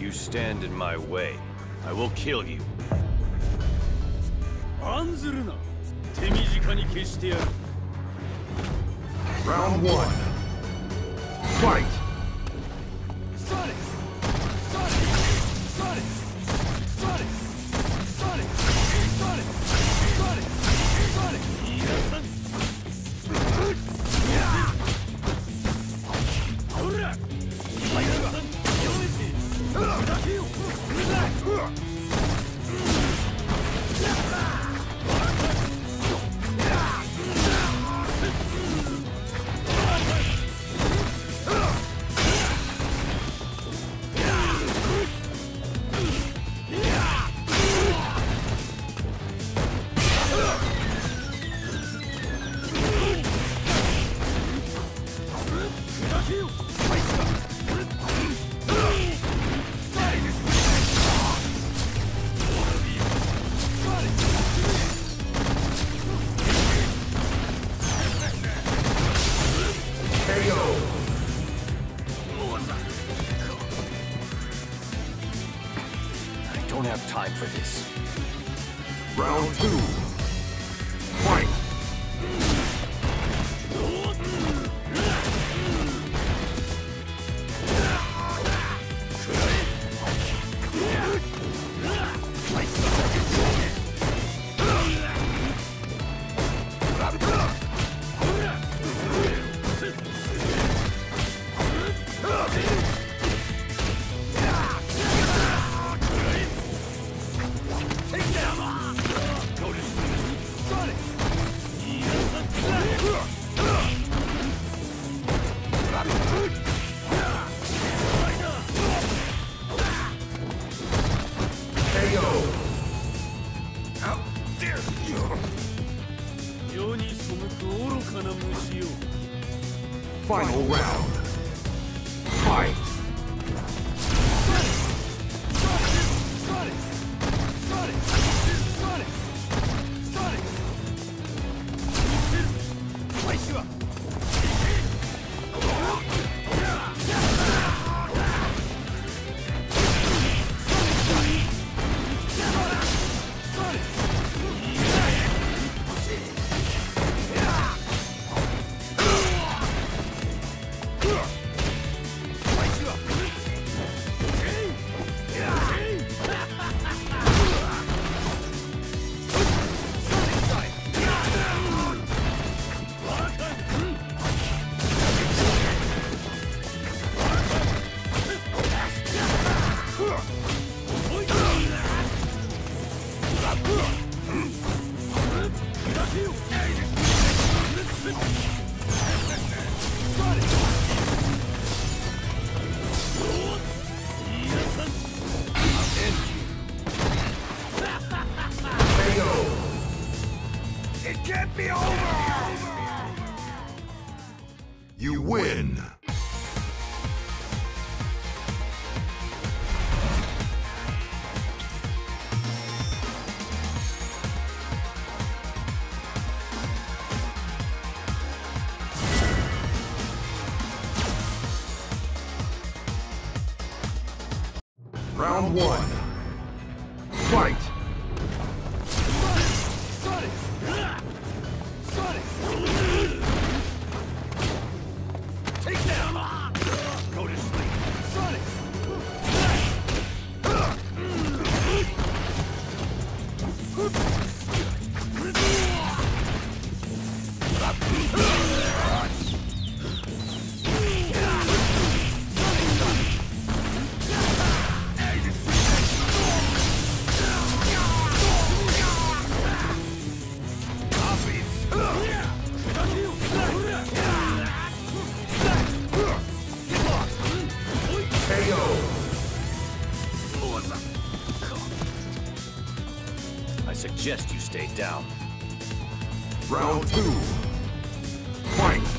You stand in my way. I will kill you. 案ずるな手短に消してやる Round one. Fight! Brasil! I don't have time for this. Round two. Final round. Fight! Round one. Fight! Suggest you stay down. Round two. Fight!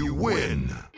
You win.